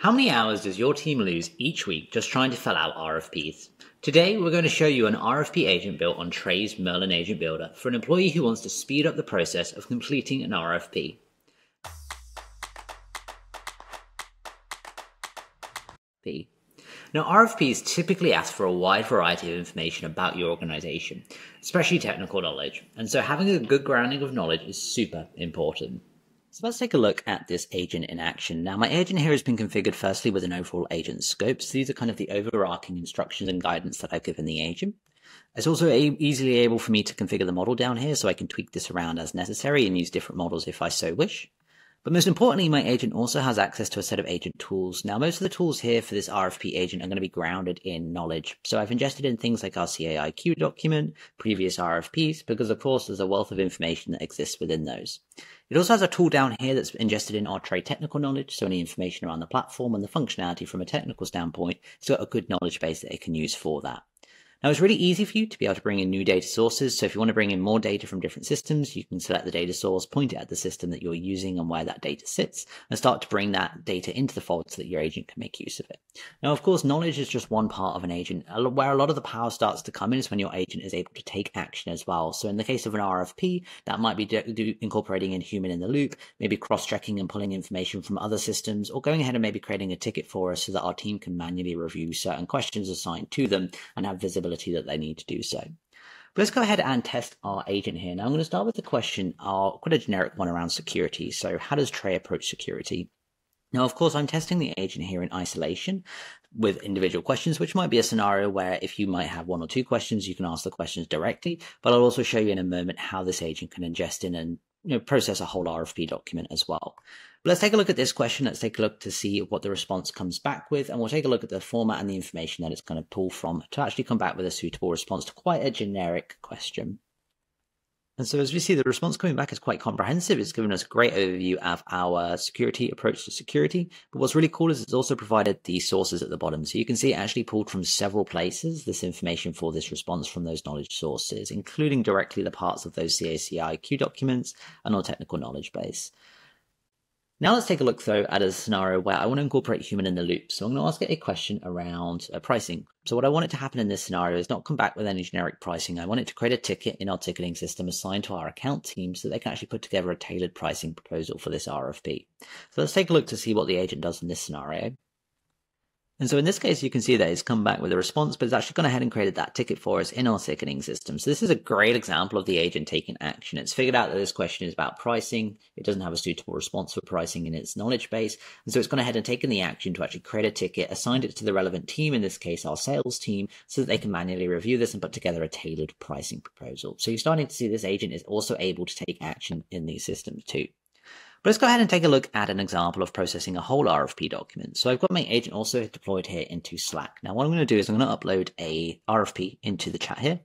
How many hours does your team lose each week just trying to fill out RFPs? Today, we're going to show you an RFP agent built on Tray's Merlin Agent Builder for an employee who wants to speed up the process of completing an RFP. Now, RFPs typically ask for a wide variety of information about your organization, especially technical knowledge, and so having a good grounding of knowledge is super important. So let's take a look at this agent in action. Now my agent here has been configured firstly with an overall agent scope. So these are kind of the overarching instructions and guidance that I've given the agent. It's also easily able for me to configure the model down here so I can tweak this around as necessary and use different models if I so wish. But most importantly, my agent also has access to a set of agent tools. Now, most of the tools here for this RFP agent are going to be grounded in knowledge. So I've ingested in things like our CAIQ document, previous RFPs, because of course there's a wealth of information that exists within those. It also has a tool down here that's ingested in our Tray technical knowledge, so any information around the platform and the functionality from a technical standpoint, it's got a good knowledge base that it can use for that. Now it's really easy for you to be able to bring in new data sources. So if you want to bring in more data from different systems, you can select the data source, point it at the system that you're using and where that data sits, and start to bring that data into the fold so that your agent can make use of it. Now, of course, knowledge is just one part of an agent. Where a lot of the power starts to come in is when your agent is able to take action as well. So in the case of an RFP, that might be incorporating in human in the loop, maybe cross-checking and pulling information from other systems, or going ahead and maybe creating a ticket for us so that our team can manually review certain questions assigned to them and have visibility that they need to do so. But let's go ahead and test our agent here. Now I'm going to start with the question, uh, quite a generic one around security. So how does Tray approach security? Now, of course, I'm testing the agent here in isolation with individual questions, which might be a scenario where if you might have one or two questions, you can ask the questions directly. But I'll also show you in a moment how this agent can ingest in and you know, process a whole RFP document as well. But let's take a look at this question. Let's take a look to see what the response comes back with, and we'll take a look at the format and the information that it's going to pull from to actually come back with a suitable response to quite a generic question. And so as we see, the response coming back is quite comprehensive. It's given us a great overview of our security approach to security. But what's really cool is it's also provided the sources at the bottom. So you can see it actually pulled from several places, this information for this response from those knowledge sources, including directly the parts of those CAIQ documents and our technical knowledge base. Now let's take a look though at a scenario where I want to incorporate human in the loop. So I'm going to ask it a question around uh, pricing. So what I want it to happen in this scenario is not come back with any generic pricing. I want it to create a ticket in our ticketing system assigned to our account team so they can actually put together a tailored pricing proposal for this RFP. So let's take a look to see what the agent does in this scenario. And so in this case, you can see that it's come back with a response, but it's actually gone ahead and created that ticket for us in our ticketing system. So this is a great example of the agent taking action. It's figured out that this question is about pricing. It doesn't have a suitable response for pricing in its knowledge base. And so it's gone ahead and taken the action to actually create a ticket, assigned it to the relevant team, in this case, our sales team, so that they can manually review this and put together a tailored pricing proposal. So you're starting to see this agent is also able to take action in these systems too. But let's go ahead and take a look at an example of processing a whole RFP document. So I've got my agent also deployed here into Slack. Now what I'm going to do is I'm going to upload a RFP into the chat here.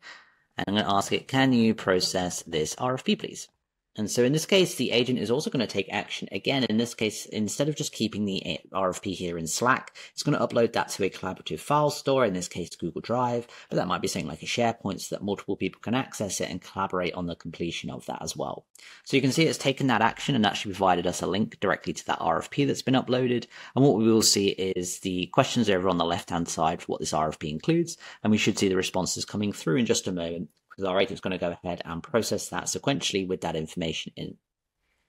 And I'm going to ask it, can you process this RFP, please? And so in this case, the agent is also going to take action. Again, in this case, instead of just keeping the RFP here in Slack, it's going to upload that to a collaborative file store, in this case, Google Drive, but that might be something like a SharePoint so that multiple people can access it and collaborate on the completion of that as well. So you can see it's taken that action and actually provided us a link directly to that RFP that's been uploaded. And what we will see is the questions over on the left-hand side for what this RFP includes. And we should see the responses coming through in just a moment because our agent's going to go ahead and process that sequentially with that information in.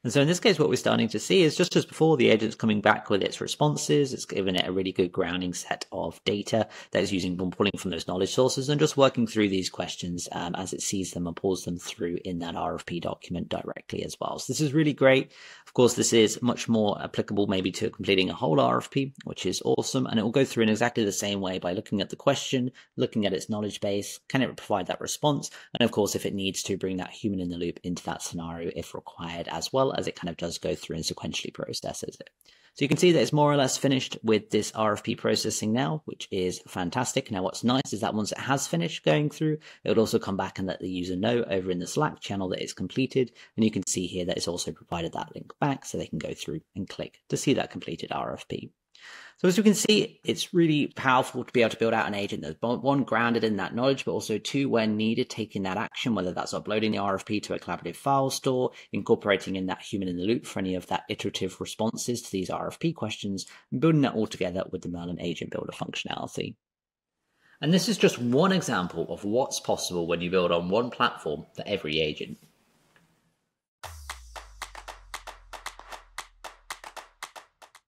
And so in this case, what we're starting to see is just as before, the agent's coming back with its responses. It's given it a really good grounding set of data that is using pulling from those knowledge sources and just working through these questions um, as it sees them and pulls them through in that RFP document directly as well. So this is really great. Of course, this is much more applicable maybe to completing a whole RFP, which is awesome. And it will go through in exactly the same way by looking at the question, looking at its knowledge base, can it provide that response? And of course, if it needs to bring that human in the loop into that scenario if required as well as it kind of does go through and sequentially processes it. So you can see that it's more or less finished with this RFP processing now, which is fantastic. Now, what's nice is that once it has finished going through, it would also come back and let the user know over in the Slack channel that it's completed. And you can see here that it's also provided that link back so they can go through and click to see that completed RFP. So as you can see, it's really powerful to be able to build out an agent that's one grounded in that knowledge, but also two, when needed, taking that action, whether that's uploading the RFP to a collaborative file store, incorporating in that human in the loop for any of that iterative responses to these RFP questions, and building that all together with the Merlin Agent Builder functionality. And this is just one example of what's possible when you build on one platform for every agent.